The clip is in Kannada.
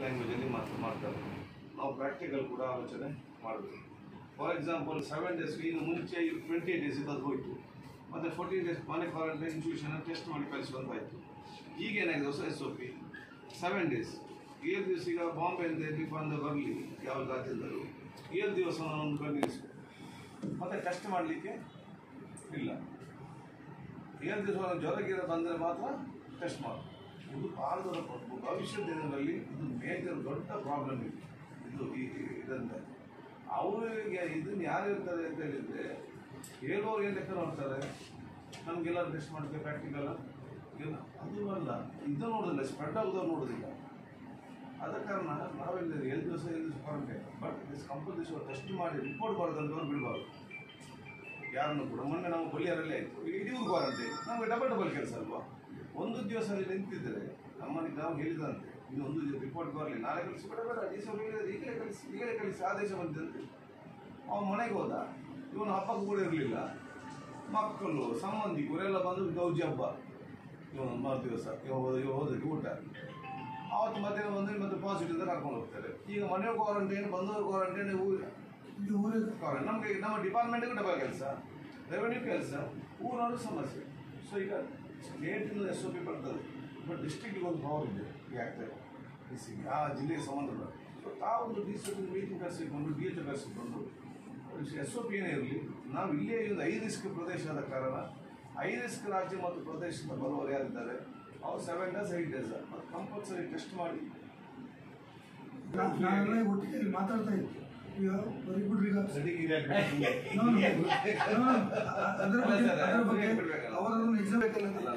ಲ್ಯಾಂಗ್ವೇಜಲ್ಲಿ ಮಾತ್ರ ಮಾಡ್ತಾರೆ. ನಾವು ಪ್ರಾಕ್ಟಿಕಲ್ ಕೂಡ ಆಲೋಚನೆ ಮಾಡಬೇಕು. ಫಾರ್ ಎಕ್ಸಾಂಪಲ್ ಸೆವೆನ್ ಡೇಸ್ ಇನ್ನು ಮುಂಚೆ ಟ್ವೆಂಟಿ ಡೇಸ್ ಇದ್ದು ಹೋಯಿತು. ಮತ್ತು ಫೋರ್ಟೀನ್ ಡೇಸ್ ಮನೆ ಕ್ವಾರಂಟೈನ್ ಇನ್ಸ್ಟಿಟ್ಯೂಷನ್ ಟೆಸ್ಟ್ ಮಾಡಿ ಕಳಿಸುವಂತಾಯಿತು ಈಗ ಏನಾಗಿದೆ ಹೊಸ S O P seven days ಏಳು ದಿವಸ ಈಗ ಬಾಂಬೆಯಿಂದ ಬಂದು ಬರಲಿ, ಯಾವ ರಾಜ್ಯದಲ್ಲೂ ಏಳು ದಿವಸ ಒಂದು ಬಂದಿರಿಸು ಮತ್ತು ಟೆಸ್ಟ್ ಮಾಡಲಿಕ್ಕೆ ಇಲ್ಲ. ಏಳು ದಿವಸ ಜ್ವರ ಗಿರ ಬಂದರೆ ಮಾತ್ರ ಟೆಸ್ಟ್ ಮಾಡು. ಇದು ಭಾರತದ ಭವಿಷ್ಯ ದಿನಗಳಲ್ಲಿ ಇದು ಮೇಜರ್ ದೊಡ್ಡ ಪ್ರಾಬ್ಲಮ್ ಇದೆ. ಇದು ಈ ಇದರಿಂದ. ಅವರಿಗೆ ಇದನ್ನು ಯಾರು ಇರ್ತಾರೆ ಅಂತ ಹೇಳಿದರೆ, ಹೇಳೋರು ಏನು ಲೆಕ್ಕ ನೋಡ್ತಾರೆ ನಮಗೆಲ್ಲ ಟೆಸ್ಟ್ ಮಾಡ್ತೀವಿ ಪ್ರಾಕ್ಟಿಕಲ್ ಅದು ಅಲ್ಲ. ಇದು ನೋಡೋದಿಲ್ಲ ಸ್ಪ್ರೆಡ್ ಆಗೋದವ್ರು ನೋಡೋದಿಲ್ಲ. ಆದ ಕಾರಣ ನಾವೆಲ್ಲ ಎಲ್ಲಿ ದಿವಸ quarantine but this compulsory test ಮಾಡಿ ರಿಪೋರ್ಟ್ ಬರೋದಂತವ್ರು ಬಿಡಬಾರ್ದು ಯಾರನ್ನು ಕೂಡ ಮೊನ್ನೆ ನಾವು ಬಲಿಯರಲ್ಲಿ ಆಯಿತು ಇಡೀ ವಾರಂಟಿ ನಮಗೆ ಡಬಲ್ ಡಬಲ್ ಕೆಲಸ ಅಲ್ವಾ? ಒಂದು ದಿವಸ ಅಲ್ಲಿ ನಿಂತಿದ್ದರೆ ನಮ್ಮಲ್ಲಿ ನಾವು ಹೇಳಿದಂತೆ, ಇದು ಒಂದು ರಿಪೋರ್ಟ್ ಬರಲಿ, ನಾಳೆ ಕಳಿಸಿ ಬೇಡ ಬೇಡ ಈ ಸಲ ಈಗಲೇ ಕಳಿಸಿ ಈಗಲೇ ಕಳಿಸಿ, ಆದೇಶ ಬಂದಂತೆ ಅವನು ಮನೆಗೆ ಹೋದ. ಇವನು ಹಬ್ಬಕ್ಕೆ ಕೂಡ ಇರಲಿಲ್ಲ. ಮಕ್ಕಳು ಸಂಬಂಧಿಕರೆಲ್ಲ ಬಂದು ಗೌಜಿ ಹಬ್ಬ. ಇವನು ಮರು ದಿವಸ, ಇವಾಗ ಹೋದ ಇವ ಹೋದಕ್ಕೆ ಊಟ. ಆವತ್ತು ಮಧ್ಯಾಹ್ನ ಬಂದರೆ ಮತ್ತೆ ಪಾಸಿಟಿವ್ ಕರ್ಕೊಂಡು ಹೋಗ್ತಾರೆ. ಈಗ ಮನೆ ಕ್ವಾರಂಟೈನ್ ಬಂದವರು ಕ್ವಾರಂಟೈನ್ ಊರು ಇದು ಕಾರಣ ನಮಗೆ ನಮ್ಮ ಡಿಪಾರ್ಟ್ಮೆಂಟ್ಗೂ ಡಬಲ್ ಕೆಲಸ ರೆವೆನ್ಯೂ ಕೆಲಸ, ಊರವರು ಸಮಸ್ಯೆ. ಸೊ ಈಗ ಸ್ಟೇಟಿಂದ ಎಸ್ ಒ ಪಿ ಬರ್ತದೆ ಬಟ್ ಡಿಸ್ಟ್ರಿಕ್ಟಿಗೆ ಒಂದು ಪವರ್ ಇದೆ ಯಾಕೆ ಡಿ ಸಿ ಆ ಜಿಲ್ಲೆಗೆ ಸಂಬಂಧಪಟ್ಟ. ಸೊ ತಾವೊಂದು ಡಿ ಸಿ ಮೀಟಿಂಗ್ ಕರೆಸಿಕೊಂಡು ಡಿ ಎಚ್ ಕರೆಸಿಕೊಂಡು ಎಸ್ ಒ ಪಿ ಏನೇ ಇರಲಿ, ನಾವು ಇಲ್ಲೇ ಒಂದು ಐ ರಿಸ್ಕ್ ಪ್ರದೇಶ ಆದ ಕಾರಣ ಐ ರಿಸ್ಕ್ ರಾಜ್ಯ ಮತ್ತು ಪ್ರದೇಶದ ಬರುವವರು ಯಾರಿದ್ದಾರೆ, ಅವ್ರು ಸೆವೆನ್ ಡೇಸ್ ಏಟ್ ಡೇಸ್ ಮತ್ತು ಕಂಪಲ್ಸರಿ ಟೆಸ್ಟ್ ಮಾಡಿ. ಒಟ್ಟಿಗೆ ಮಾತಾಡ್ತಾ ಇದ್ವಿ ಈಗ. ವೆರಿ ಗುಡ್ ಈಗ ಅದರ ಬಗ್ಗೆ ಅದ್ರ ಬಗ್ಗೆ ಅವರನ್ನು ಎಕ್ಸಾಮ್ ಬೇಕಲ್ಲ